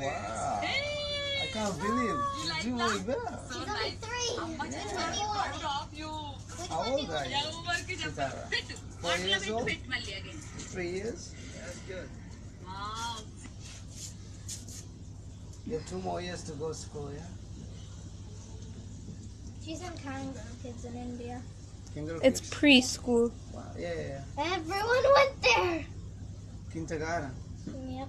Wow. I can't believe you're doing well. She's only three. How old are you? Sitara? Four years old? Three years? That's good. You have two more years to go to school, yeah? She's in Kangaroo Kids in India. Kindergarten. It's preschool. Wow. Yeah, yeah, yeah. Everyone went there. Kindergarten. Yep.